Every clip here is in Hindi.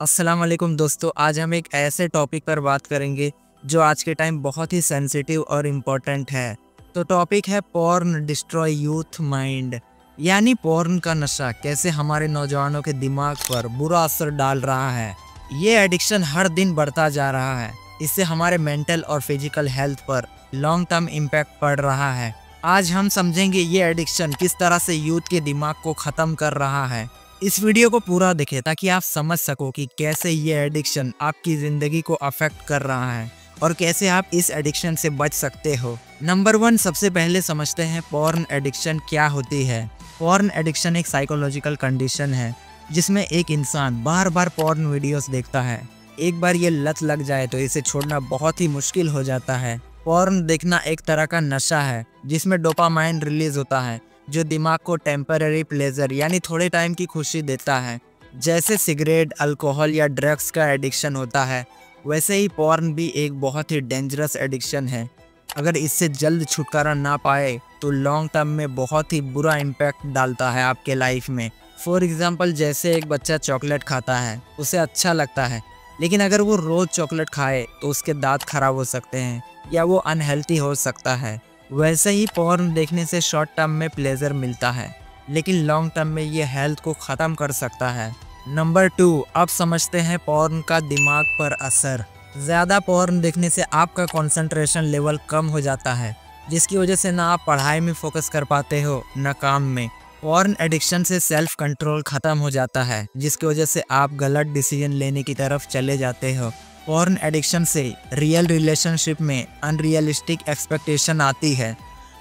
अस्सलाम वालेकुम दोस्तों, आज हम एक ऐसे टॉपिक पर बात करेंगे, जो आज के टाइम बहुत ही सेंसिटिव और इम्पोर्टेंट है। तो टॉपिक है पॉर्न डिस्ट्रॉय यूथ माइंड यानी पॉर्न का नशा, कैसे हमारे नौजवानों के दिमाग पर बुरा असर डाल रहा है। ये एडिक्शन हर दिन बढ़ता जा रहा है। इससे हमारे मेंटल और फ़िज़िकल हेल्थ पर लॉन्ग टर्म इम्पैक्ट पड़ रहा है। आज हम समझेंगे ये एडिक्शन किस तरह से यूथ के दिमाग को ख़त्म कर रहा है। इस वीडियो को पूरा देखें ताकि आप समझ सको कि कैसे ये एडिक्शन आपकी ज़िंदगी को अफेक्ट कर रहा है और कैसे आप इस एडिक्शन से बच सकते हो। नंबर वन सबसे पहले समझते हैं पॉर्न एडिक्शन क्या होती है। पॉर्न एडिक्शन एक साइकोलॉजिकल कंडीशन है, जिसमें एक इंसान बार बार पॉर्न वीडियोस देखता है। एक बार ये लत लग जाए तो इसे छोड़ना बहुत ही मुश्किल हो जाता है। पॉर्न देखना एक तरह का नशा है, जिसमें डोपामाइन रिलीज़ होता है। जो दिमाग को टेम्पररी प्लेजर यानी थोड़े टाइम की खुशी देता है। जैसे सिगरेट अल्कोहल या ड्रग्स का एडिक्शन होता है, वैसे ही पॉर्न भी एक बहुत ही डेंजरस एडिक्शन है। अगर इससे जल्द छुटकारा ना पाए तो लॉन्ग टर्म में बहुत ही बुरा इम्पैक्ट डालता है आपके लाइफ में। फॉर एग्ज़ाम्पल जैसे एक बच्चा चॉकलेट खाता है, उसे अच्छा लगता है, लेकिन अगर वो रोज़ चॉकलेट खाए तो उसके दांत खराब हो सकते हैं, या वो अनहेल्थी हो सकता है। वैसे ही पॉर्न देखने से शॉर्ट टर्म में प्लेजर मिलता है, लेकिन लॉन्ग टर्म में ये हेल्थ को ख़त्म कर सकता है। नंबर टू अब समझते हैं पॉर्न का दिमाग पर असर। ज़्यादा पॉर्न देखने से आपका कंसंट्रेशन लेवल कम हो जाता है, जिसकी वजह से ना आप पढ़ाई में फोकस कर पाते हो, न काम में। पॉर्न एडिक्शन से सेल्फ कंट्रोल ख़त्म हो जाता है, जिसकी वजह से आप गलत डिसीज़न लेने की तरफ़ चले जाते हो। पॉर्न एडिक्शन से रियल रिलेशनशिप में अनरियलिस्टिक एक्सपेक्टेशन आती है।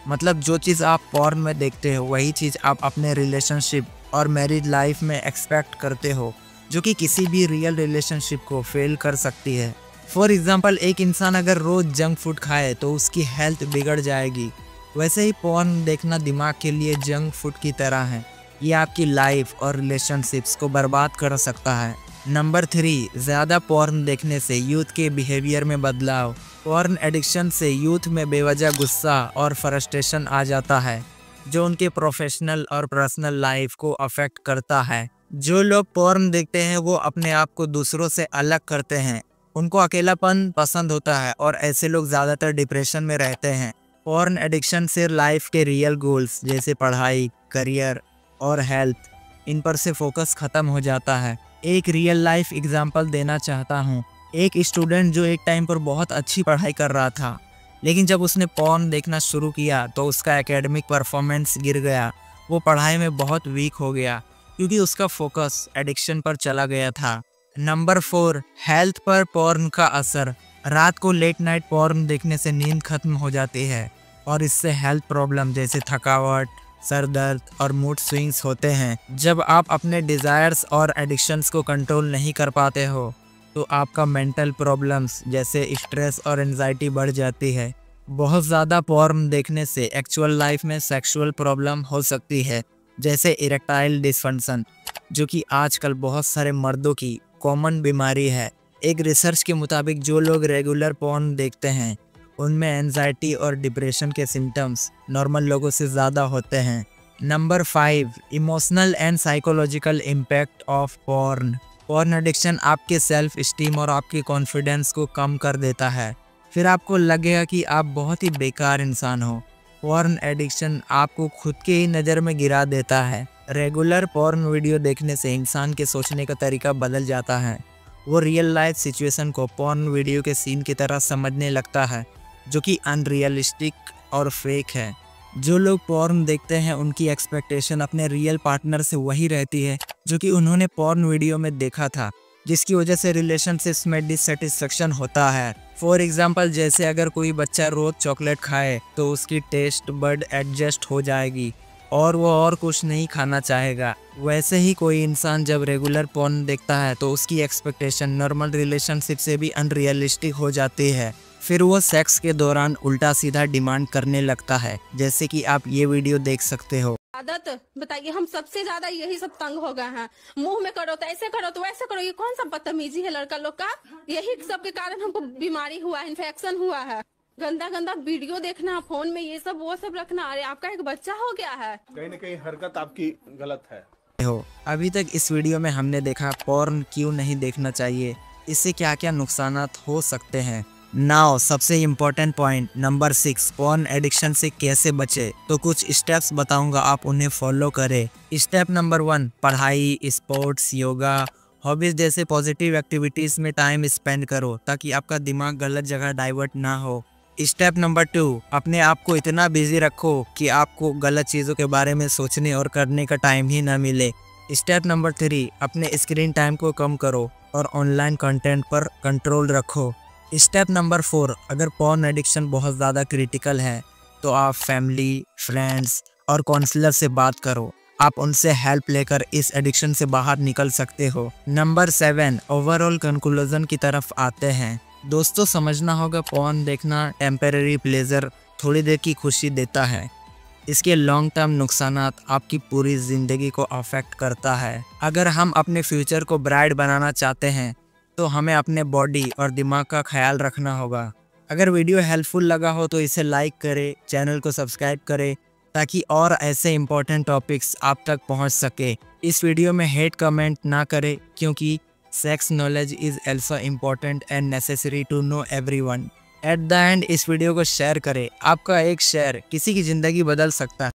मतलब जो चीज़ आप पॉर्न में देखते हो, वही चीज़ आप अपने रिलेशनशिप और मैरिड लाइफ में एक्सपेक्ट करते हो, जो कि किसी भी रियल रिलेशनशिप को फेल कर सकती है। फॉर एग्ज़ाम्पल एक इंसान अगर रोज़ जंक फ़ूड खाए तो उसकी हेल्थ बिगड़ जाएगी। वैसे ही पॉर्न देखना दिमाग के लिए जंक फ़ूड की तरह है। ये आपकी लाइफ और रिलेशनशिप्स को बर्बाद कर सकता है। नंबर थ्री ज़्यादा पॉर्न देखने से यूथ के बिहेवियर में बदलाव। पॉर्न एडिक्शन से यूथ में बेवजह गुस्सा और फ्रस्ट्रेशन आ जाता है, जो उनके प्रोफेशनल और पर्सनल लाइफ को अफेक्ट करता है। जो लोग पॉर्न देखते हैं, वो अपने आप को दूसरों से अलग करते हैं। उनको अकेलापन पसंद होता है और ऐसे लोग ज़्यादातर डिप्रेशन में रहते हैं। पॉर्न एडिक्शन से लाइफ के रियल गोल्स जैसे पढ़ाई करियर और हेल्थ इन पर से फोकस ख़त्म हो जाता है। एक रियल लाइफ एग्ज़ाम्पल देना चाहता हूँ। एक स्टूडेंट जो एक टाइम पर बहुत अच्छी पढ़ाई कर रहा था, लेकिन जब उसने पॉर्न देखना शुरू किया तो उसका एकेडमिक परफॉर्मेंस गिर गया। वो पढ़ाई में बहुत वीक हो गया, क्योंकि उसका फोकस एडिक्शन पर चला गया था। नंबर फोर हेल्थ पर पॉर्न का असर। रात को लेट नाइट पॉर्न देखने से नींद खत्म हो जाती है, और इससे हेल्थ प्रॉब्लम जैसे थकावट सर दर्द और मूड स्विंग्स होते हैं। जब आप अपने डिज़ायर्स और एडिक्शंस को कंट्रोल नहीं कर पाते हो तो आपका मेंटल प्रॉब्लम्स जैसे स्ट्रेस और एनजाइटी बढ़ जाती है। बहुत ज़्यादा पॉर्न देखने से एक्चुअल लाइफ में सेक्सुअल प्रॉब्लम हो सकती है, जैसे इरेक्टाइल डिसफंक्शन जो कि आजकल बहुत सारे मर्दों की कॉमन बीमारी है। एक रिसर्च के मुताबिक जो लोग रेगुलर पॉर्न देखते हैं उनमें एनजाइटी और डिप्रेशन के सिम्टम्स नॉर्मल लोगों से ज़्यादा होते हैं। Number five emotional and psychological impact of porn porn addiction आपके सेल्फ स्टीम और आपकी कॉन्फिडेंस को कम कर देता है। फिर आपको लगेगा कि आप बहुत ही बेकार इंसान हो। पॉर्न एडिक्शन आपको खुद के ही नज़र में गिरा देता है। रेगुलर पॉर्न वीडियो देखने से इंसान के सोचने का तरीका बदल जाता है। वो रियल लाइफ सिचुएशन को पॉर्न वीडियो के सीन की तरह समझने लगता है। जो कि अनरियलिस्टिक और फेक है। जो लोग पॉर्न देखते हैं, उनकी एक्सपेक्टेशन अपने रियल पार्टनर से वही रहती है, जो कि उन्होंने पॉर्न वीडियो में देखा था, जिसकी वजह से रिलेशनशिप्स में डिससेटिस्फेक्शन होता है। फॉर एग्ज़ाम्पल जैसे अगर कोई बच्चा रोज चॉकलेट खाए तो उसकी टेस्ट बर्ड एडजस्ट हो जाएगी, और वो और कुछ नहीं खाना चाहेगा। वैसे ही कोई इंसान जब रेगुलर पॉर्न देखता है तो उसकी एक्सपेक्टेशन नॉर्मल रिलेशनशिप से भी अनरियलिस्टिक हो जाती है। फिर वो सेक्स के दौरान उल्टा सीधा डिमांड करने लगता है जैसे कि आप ये वीडियो देख सकते हो। आदत? बताइए हम सबसे ज़्यादा यही सब तंग हो गए हैं। मुँह में करो तो ऐसे करो तो वैसे करो ये कौन सा बदतमीजी है लड़का लोग का? यही सब के कारण हमको बीमारी हुआ है इन्फेक्शन हुआ है। गंदा गंदा वीडियो देखना फ़ोन में ये सब वो सब रखना अरे आपका एक बच्चा हो गया है। कहीं ना कहीं हरकत आपकी गलत है। हो अभी तक इस वीडियो में हमने देखा पॉर्न क्यों नहीं देखना चाहिए? इससे क्या क्या नुकसान हो सकते हैं? नाउ, सबसे important point number six porn addiction से कैसे बचे? तो कुछ स्टेप्स बताऊँगा, आप उन्हें फॉलो करें। स्टेप नंबर वन पढ़ाई स्पोर्ट्स योगा हॉबीज जैसे पॉजिटिव एक्टिविटीज़ में टाइम स्पेंड करो, ताकि आपका दिमाग गलत जगह डाइवर्ट ना हो। स्टेप नंबर टू अपने आप को इतना बिज़ी रखो कि आपको गलत चीज़ों के बारे में सोचने और करने का टाइम ही ना मिले। स्टेप नंबर थ्री अपने स्क्रीन टाइम को कम करो और ऑनलाइन कंटेंट पर कंट्रोल रखो। स्टेप नंबर फोर, अगर पॉन एडिक्शन बहुत ज़्यादा क्रिटिकल है तो आप फैमिली फ्रेंड्स और काउंसलर से बात करो। आप उनसे हेल्प लेकर इस एडिक्शन से बाहर निकल सकते हो। नंबर सेवन ओवरऑल कंक्लूजन की तरफ़ आते हैं। दोस्तों, समझना होगा पॉन देखना टेम्पररी प्लेजर थोड़ी देर की खुशी देता है। इसके लॉन्ग टर्म नुकसान आपकी पूरी ज़िंदगी को अफेक्ट करता है। अगर हम अपने फ्यूचर को ब्राइट बनाना चाहते हैं तो हमें अपने बॉडी और दिमाग का ख्याल रखना होगा। अगर वीडियो हेल्पफुल लगा हो तो इसे लाइक करें चैनल को सब्सक्राइब करें, ताकि और ऐसे इंपॉर्टेंट टॉपिक्स आप तक पहुँच सके। इस वीडियो में हेट कमेंट ना करें, क्योंकि sex knowledge is also important and necessary to know everyone at the end इस वीडियो को शेयर करें। आपका एक शेयर किसी की ज़िंदगी बदल सकता है।